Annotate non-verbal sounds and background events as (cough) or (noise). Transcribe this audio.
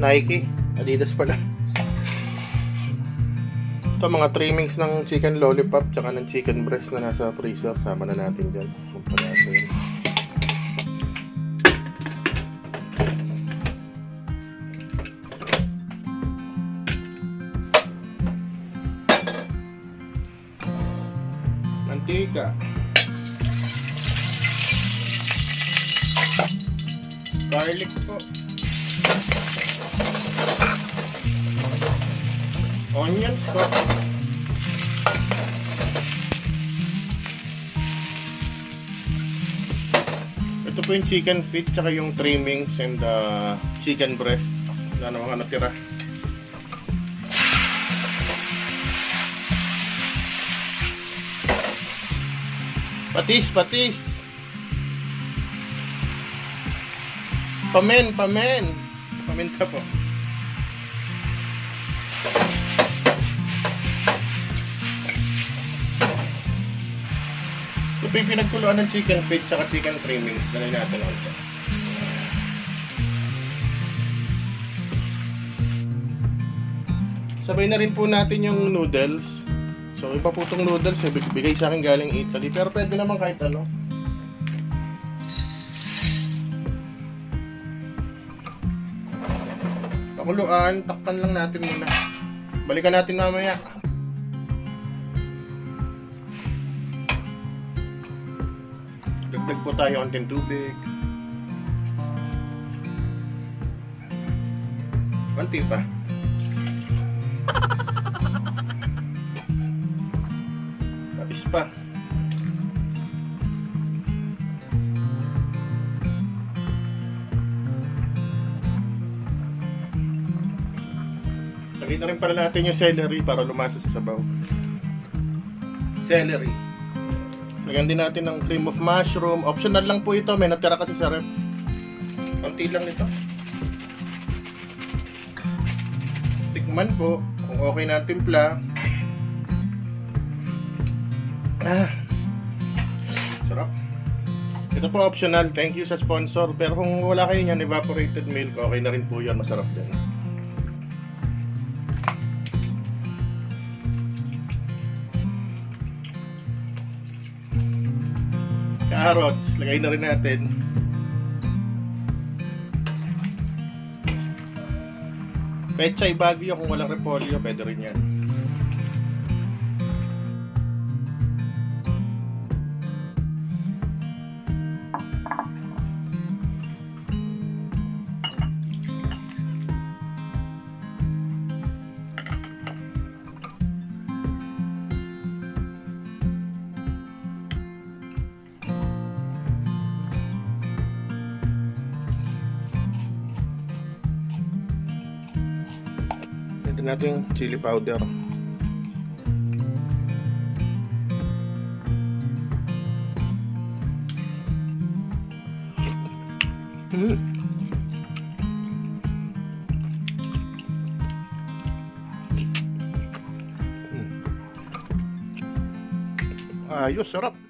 Nike. Adidas pala. Ito mga trimmings ng chicken lollipop tsaka ng chicken breast na nasa freezer. Sama na natin dyan. Magpalasa yun. Mantika. Garlic po. Onions po. Ito po yung chicken feet tsaka yung trimmings and uh, chicken breast. Na mga natira. Patis, patis. Pamen, pamen. Paminta po. Ito yung pinagkuluan ng chicken feet tsaka chicken trimmings. Ganun natin ako. Sabay na rin po natin yung noodles. So, iba po itong noodles, eh, bigay sa akin galing Italy. Pero pwede naman kahit ano. Pakuluan, takpan lang natin muna. Balikan natin mamaya. Dagdag po tayo konting tubig. Konti pa. (laughs) Patis pa. Lagay na rin pala natin yung celery para lumasa sa sabaw. Celery. Lagyan din natin ng cream of mushroom. Optional lang po ito. May natira kasi sa ref. Konti lang nito. Tikman po kung okay na ang timpla. Ah. Sarap. Ito po optional. Thank you sa sponsor. Pero kung wala kayo niyan, evaporated milk, okay na rin po yan. Masarap din. Lagay na rin natin. Pechay Baguio kung walang repolyo, pwede rin yan. Pwede natin yung chili powder. Mm. Ayos, sarap.